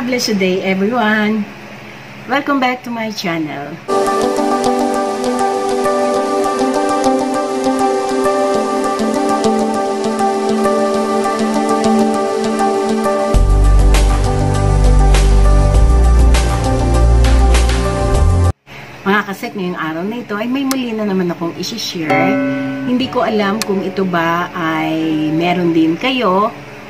Have a blessed day everyone. Welcome back to my channel. Mga kasek, ngayong araw na ito ay may muli na naman akong isi-share. Hindi ko alam kung ito ba ay meron din kayo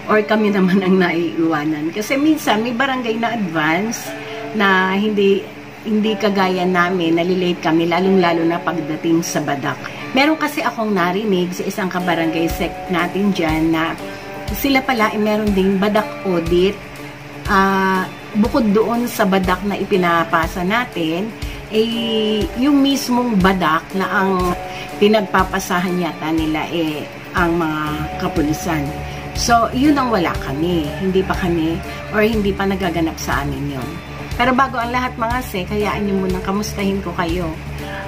or kami naman ang naiiwanan. Kasi minsan may barangay na advance na hindi hindi kagaya namin, nalilate kami, lalong-lalo na pagdating sa badak. Meron kasi akong narinig sa isang kabarangay sect natin dyan na sila pala ay meron ding badak audit. Uh, bukod doon sa badak na ipinapasa natin, eh, yung mismong badak na ang pinagpapasahan yata nila eh ang mga kapulisan. So, yun ang wala kami. Hindi pa kami or hindi pa nagaganap sa amin yun. Pero bago ang lahat mga se, kayaan nyo munang kamustahin ko kayo.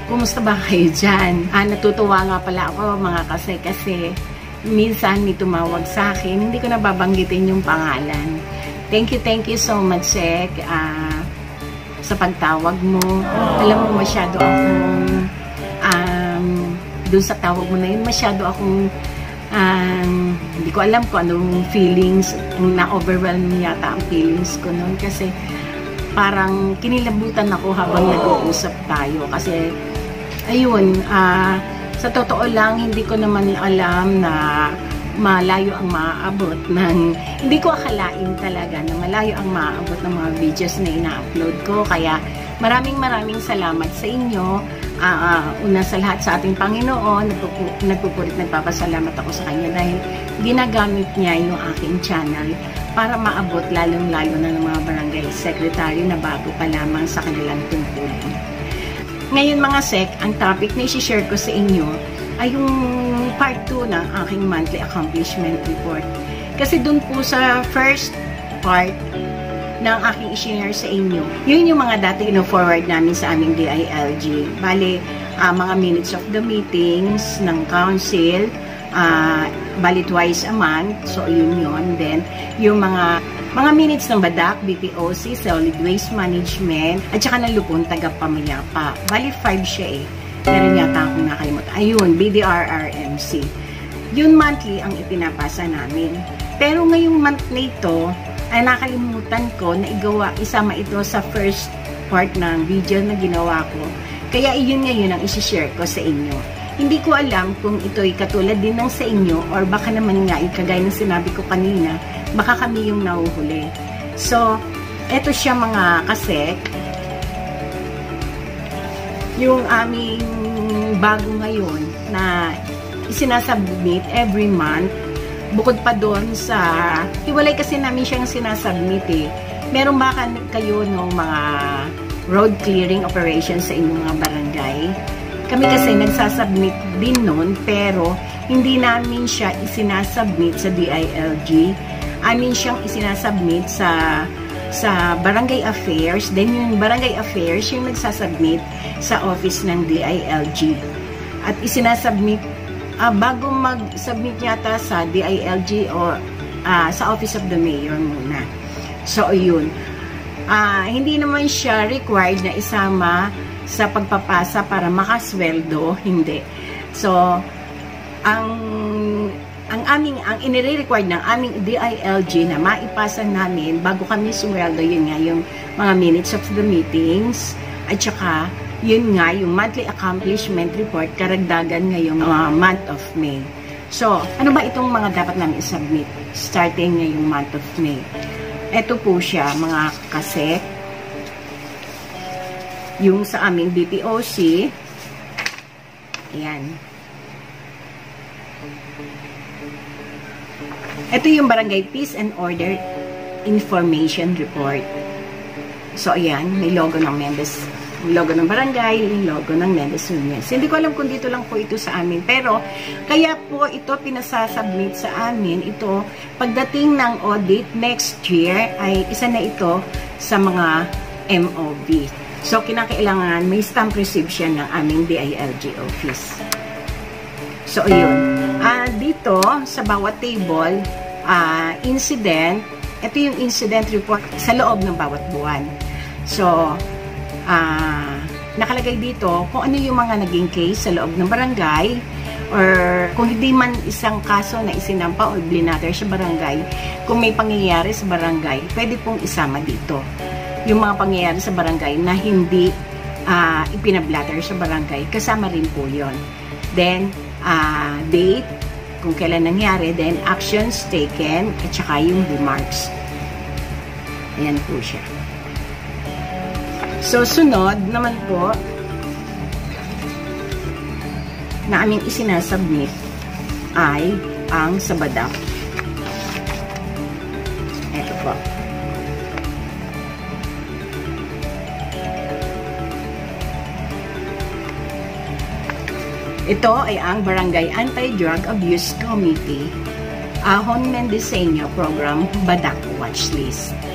Kumusta ba kayo dyan? Ah, natutuwa nga pala ako mga kasi kasi minsan may tumawag sa akin, hindi ko nababanggitin yung pangalan. Thank you, thank you so much, Sek. Ah, sa pagtawag mo. Alam mo, masyado akong um, dun sa tawag mo na yun, masyado akong um, hindi ko alam kung anong feelings, na-overwhelm yata ang feelings ko noon kasi parang kinilabutan ako habang nag-uusap tayo. Kasi ayun, uh, sa totoo lang, hindi ko naman alam na malayo ang maaabot ng hindi ko akalain talaga na malayo ang maaabot ng mga videos na ina-upload ko. Kaya maraming maraming salamat sa inyo uh, uh, una sa lahat sa ating Panginoon nagpupu nagpupulit nagpapasalamat ako sa kanya dahil ginagamit niya yung aking channel para maabot lalong lalo na ng mga barangay secretary na bago pa lamang sa kanilang tungkulin ngayon mga sec ang topic na isi-share ko sa inyo ay yung part 2 ng aking monthly accomplishment report. Kasi dun po sa first part ng aking i-share sa inyo, yun yung mga dati ino-forward namin sa aming DILG. Bale, uh, mga minutes of the meetings ng council, uh, bali twice a month, so yun yun. Then, yung mga mga minutes ng BADAC, BPOC, Solid Waste Management, at saka ng Lupon, taga-pamilya Bali, 5 siya eh. Meron yata akong nakalimutan. Ayun, BDRRMC. Yun monthly ang ipinapasa namin. Pero ngayong month na ito, ay nakalimutan ko na igawa, isama ito sa first part ng video na ginawa ko. Kaya iyon ngayon ang isi-share ko sa inyo. Hindi ko alam kung ito'y katulad din ng sa inyo or baka naman nga, kagaya ng sinabi ko kanina, baka kami yung nahuhuli. So, eto siya mga kasek yung aming bago ngayon na isinasubmit every month bukod pa doon sa hiwalay kasi namin siyang sinasubmit eh meron ba kayo ng mga road clearing operations sa inyong mga barangay kami kasi nagsasubmit din noon pero hindi namin siya isinasubmit sa DILG amin siyang isinasubmit sa sa barangay affairs. Then yung barangay affairs yung nagsasubmit sa office ng DILG. At isinasubmit, uh, bago mag-submit yata sa DILG o uh, sa office of the mayor muna. So, yun. Uh, hindi naman siya required na isama sa pagpapasa para makasweldo. Hindi. So, ang ang aming ang inire-required ng aming DILG na maipasa namin bago kami sumweldo yun nga yung mga minutes of the meetings at saka yun nga yung monthly accomplishment report karagdagan ngayong uh, month of May. So, ano ba itong mga dapat namin i-submit starting ngayong month of May? Ito po siya mga kasek yung sa aming BPOC ayan Ito yung Barangay Peace and Order Information Report. So, ayan, may logo ng Mendes, logo ng barangay, logo ng Mendes Nunez. Hindi ko alam kung dito lang po ito sa amin. Pero, kaya po ito pinasasubmit sa amin. Ito, pagdating ng audit next year, ay isa na ito sa mga MOB. So, kinakailangan may stamp receipt ng aming DILG office. So, ayun. Uh, dito, sa bawat table, uh, incident, ito yung incident report sa loob ng bawat buwan. So, uh, nakalagay dito kung ano yung mga naging case sa loob ng barangay or kung hindi man isang kaso na isinampa o blinatter sa barangay, kung may pangyayari sa barangay, pwede pong isama dito. Yung mga pangyayari sa barangay na hindi uh, ipinablatter sa barangay, kasama rin po yon. Then, uh, date, kung kailan nangyari, then actions taken, at saka yung remarks. Ayan po siya. So, sunod naman po, na aming isinasubmit ay ang sabadap. Ito po. Ito ay ang Barangay Anti-Drug Abuse Committee Ahon Mendiseño Program Badak Watchlist.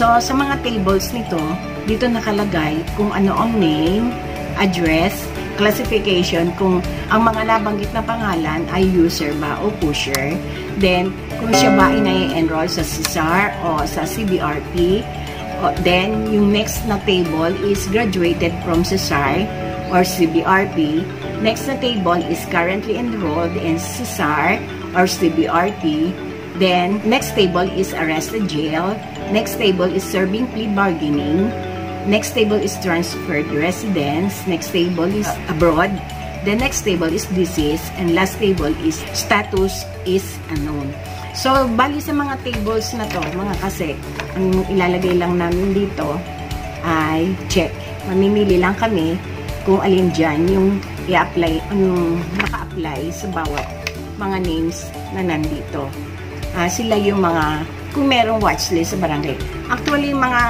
So, sa mga tables nito, dito nakalagay kung ano ang name, address, classification, kung ang mga nabanggit na pangalan ay user ba o pusher. Then, kung siya ba ay nai-enroll sa CSAR o sa CBRP. Then, yung next na table is graduated from CSAR or CBRP Next na table is currently enrolled in CSAR or CBRT. Then, next table is arrested jail. Next table is serving plea bargaining. Next table is transferred residence. Next table is abroad. The next table is disease. And last table is status is unknown. So, bali sa mga tables na to, mga kasi, ang ilalagay lang namin dito ay check. Mamimili lang kami kung alin dyan yung i-apply, yung naka-apply sa bawat mga names na nandito. Uh, sila yung mga, kung merong watchlist sa barangay. Actually, mga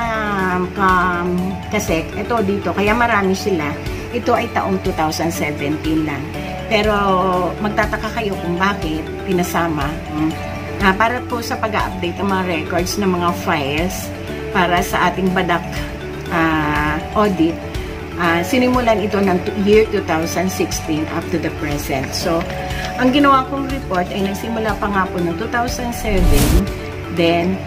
um, kasek, ito dito, kaya marami sila. Ito ay taong 2017 lang. Pero magtataka kayo kung bakit pinasama. Hmm? Uh, para po sa pag-update ng mga records ng mga files para sa ating badak uh, audit Uh, sinimulan ito ng year 2016 up to the present. So, ang ginawa kong report ay nagsimula pa nga po ng 2007, then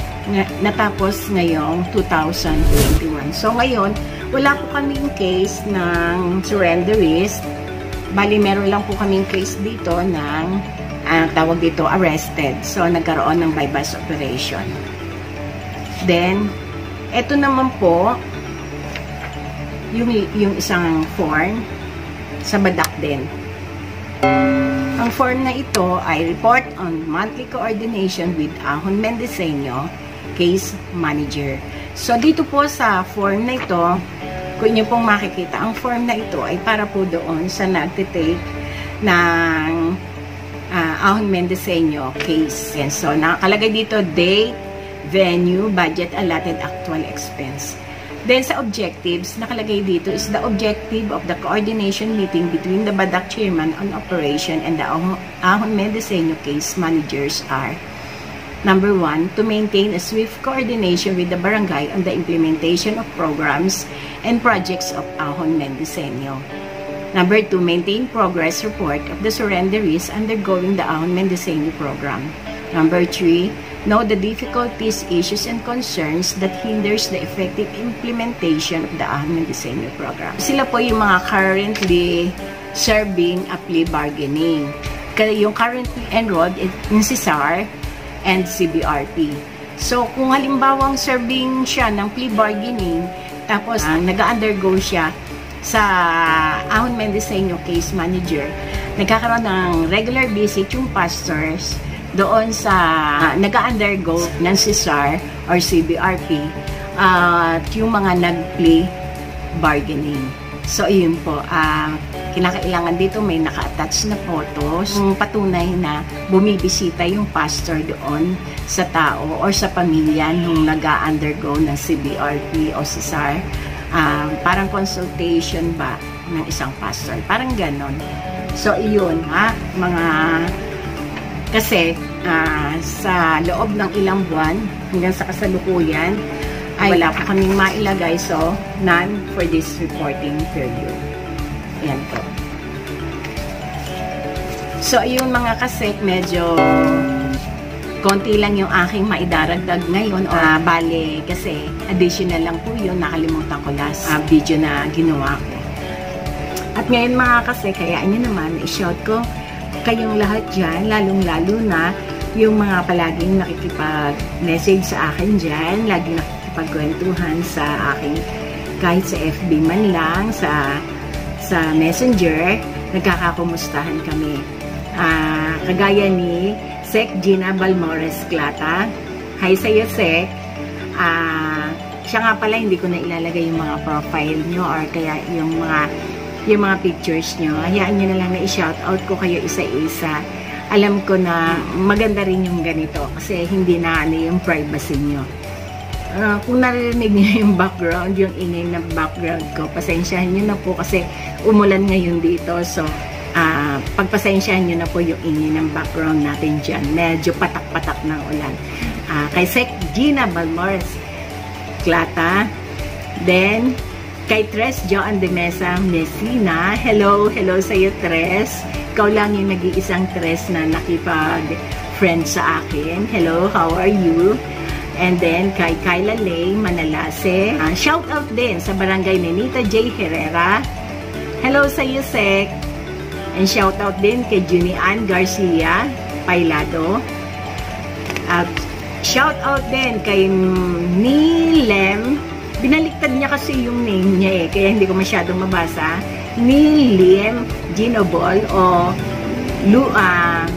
natapos ngayong 2021. So, ngayon, wala po kaming case ng surrenderist. Bali, meron lang po kaming case dito ng uh, tawag dito, arrested. So, nagkaroon ng bypass operation. Then, ito naman po, yung, yung isang form sa badak din. Ang form na ito ay Report on Monthly Coordination with Ahon Mendeseño, Case Manager. So, dito po sa form na ito, kung inyo pong makikita, ang form na ito ay para po doon sa nagtitake ng uh, Ahon Mendeseño case. And so, nakalagay dito date, venue, budget, allotted, actual expense. Then sa objectives, nakalagay dito is the objective of the coordination meeting between the Badak Chairman on Operation and the Ahon Medeseño case managers are Number one, to maintain a swift coordination with the barangay on the implementation of programs and projects of Ahon Mendeseño. Number two, maintain progress report of the surrenderies undergoing the Ahon Mendeseño program. Number three, know the difficulties, issues, and concerns that hinders the effective implementation of the Ahmed Disenyo Program. Sila po yung mga currently serving a plea bargaining. Yung currently enrolled in CSAR and CBRP. So, kung halimbawang serving siya ng plea bargaining, tapos uh, nag-undergo siya sa Ahon Mendeseño case manager, nagkakaroon ng regular visit yung pastors doon sa uh, nag-undergo ng CSAR or CBRP at uh, yung mga nag-play bargaining. So, yun po. Uh, kinakailangan dito may naka-attach na photos yung patunay na bumibisita yung pastor doon sa tao or sa pamilya nung nag-undergo ng CBRP o CSAR. Uh, parang consultation ba ng isang pastor. Parang ganon. So, iyon ha, mga kasi uh, sa loob ng ilang buwan hanggang sa kasalukuyan ay wala pa kaming mailagay so none for this reporting period. Yan po. So, yung mga kasek medyo konti lang yung aking maidaragdag ngayon. Uh, bale, kasi additional lang po yun. Nakalimutan ko last uh, video na ginawa ko. At ngayon mga kasi, kaya nyo naman, i-shout ko kayong lahat dyan, lalong-lalo na yung mga palaging nakikipag-message sa akin dyan, laging nakikipagkwentuhan sa aking kahit sa FB man lang, sa sa Messenger, nagkakakumustahan kami. Uh, kagaya ni Sec Gina Balmores Clata. Hi sa iyo, Sec. Uh, siya nga pala, hindi ko na ilalagay yung mga profile nyo or kaya yung mga yung mga pictures nyo. Hayaan nyo na lang na i-shoutout ko kayo isa-isa. Alam ko na maganda rin yung ganito kasi hindi na ano yung privacy nyo. Uh, kung narinig niyo yung background, yung ingay na background ko, pasensyahan niyo na po kasi umulan ngayon dito. So, uh, pagpasensyahan nyo na po yung ingay ng background natin dyan. Medyo patak-patak ng ulan. Uh, kay Sek Gina Balmores Klata. Then, kay Tres Joan de Mesa Messina. Hello, hello sa iyo Tres. Ikaw lang yung nag-iisang Tres na nakipag-friend sa akin. Hello, how are you? And then kay Kyla Lay Manalase. Uh, shout out din sa barangay Nenita J. Herrera. Hello sa iyo, Sek. And shout out din kay Junian Garcia Pailado. At shout out din kay Nilem Binaliktad niya kasi yung name niya eh, kaya hindi ko masyadong mabasa. Ni Liam Ginobol o Lu, uh,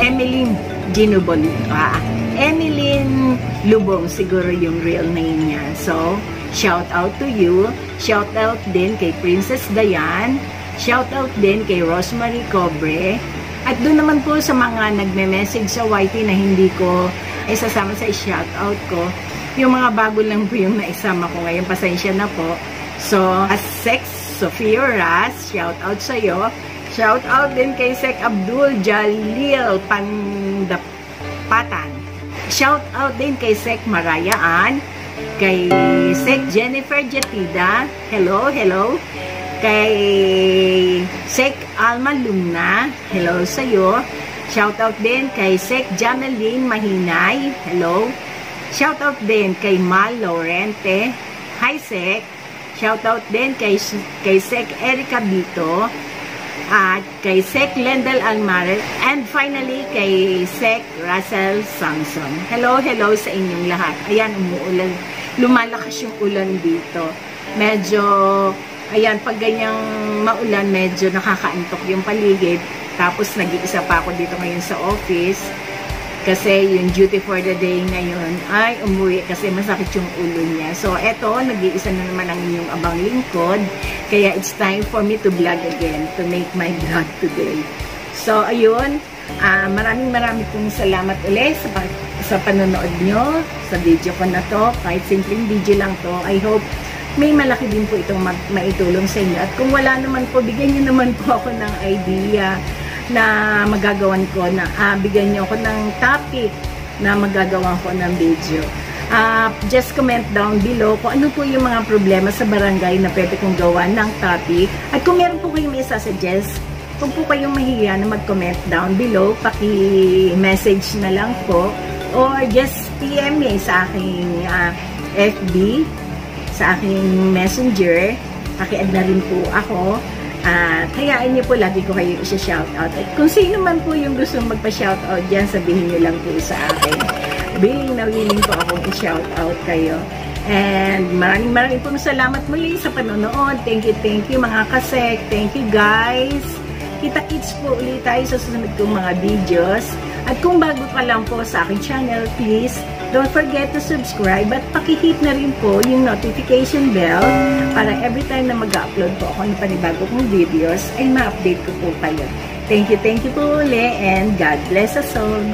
Emmeline Ginobol. Uh, Emmeline Lubong siguro yung real name niya. So, shout out to you. Shout out din kay Princess Diane. Shout out din kay Rosemary Cobre. At doon naman po sa mga nagme-message sa YT na hindi ko isasama sa shout out ko, yung mga bago lang po yung naisama ko ngayon. Pasensya na po. So, as Sex Sophia Ras, shout out sa iyo. Shout out din kay Sek Abdul Jalil Pandapatan. Shout out din kay Sek Marayaan. Kay Sek Jennifer Jetida. Hello, hello. Kay Sek Alma Lumna. Hello sa iyo. Shout out din kay Sek Jameline Mahinay. Hello. Shoutout din kay Mal Laurente. Hi, Sek. Shoutout din kay, kay Sek Erika Bito. At kay Sek Lendel Almares. And finally, kay Sek Russell Samson. Hello, hello sa inyong lahat. Ayan, umuulan. Lumalakas yung ulan dito. Medyo, ayan, pag ganyang maulan, medyo nakakaantok yung paligid. Tapos, nag-iisa pa ako dito ngayon sa office kasi yung duty for the day ngayon ay umuwi kasi masakit yung ulo niya. So, eto, nag-iisa na naman ang inyong abang lingkod. Kaya it's time for me to vlog again, to make my vlog today. So, ayun. Uh, maraming maraming pong salamat ulit sa, sa panonood nyo sa video ko na to. Kahit simpleng video lang to. I hope may malaki din po itong maitulong sa inyo. At kung wala naman po, bigyan nyo naman po ako ng idea na magagawan ko na uh, bigyan niyo ako ng topic na magagawa ko ng video. Uh, just comment down below kung ano po yung mga problema sa barangay na pwede kong gawa ng topic. At kung meron po kayong may suggest kung po kayong mahiya na mag-comment down below, paki-message na lang po or just PM me sa aking uh, ah, FB, sa aking messenger. Paki-add na rin po ako at hayaan niyo po lagi ko kayo isa-shoutout. At kung sino man po yung gusto magpa-shoutout dyan, sabihin niyo lang po sa akin. Willing na willing po akong i-shoutout kayo. And maraming maraming po salamat muli sa panonood. Thank you, thank you mga kasek. Thank you guys. Kita-kits po ulit tayo sa susunod kong mga videos. At kung bago ka lang po sa aking channel, please Don't forget to subscribe at pakihit na rin po yung notification bell para every time na mag-upload po ako ng panibago kong videos ay ma-update ko po kayo. Thank you, thank you po uli and God bless us all.